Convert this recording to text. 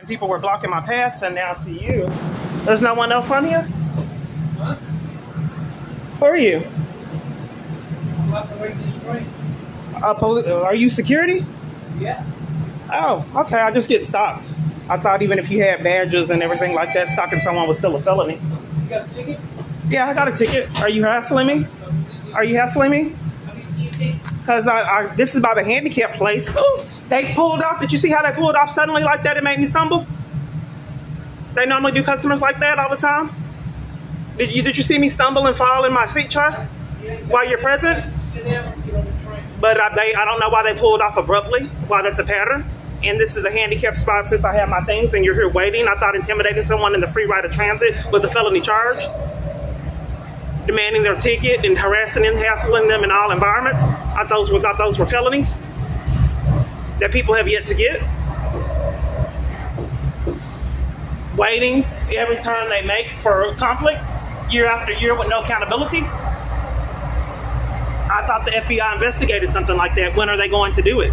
And people were blocking my path, and now to you. There's no one else on here? Huh? Who are you? I'm up to wait this train. Uh, are you security? Yeah. Oh, okay. I just get stopped. I thought even if you had badges and everything like that, stalking someone was still a felony. You got a ticket? Yeah, I got a ticket. Are you hassling me? Are you hassling me? Because I, I, this is by the handicap place. Ooh, they pulled off. Did you see how they pulled off suddenly like that? It made me stumble. They normally do customers like that all the time. Did you did you see me stumble and fall in my seat chart? Yeah, While you're present? But I, they, I don't know why they pulled off abruptly. Why that's a pattern. And this is a handicapped spot since I have my things and you're here waiting. I thought intimidating someone in the free ride of transit was a felony charge. Demanding their ticket and harassing and hassling them in all environments. I those were thought those were felonies that people have yet to get. Waiting every turn they make for conflict, year after year with no accountability. I thought the FBI investigated something like that. When are they going to do it?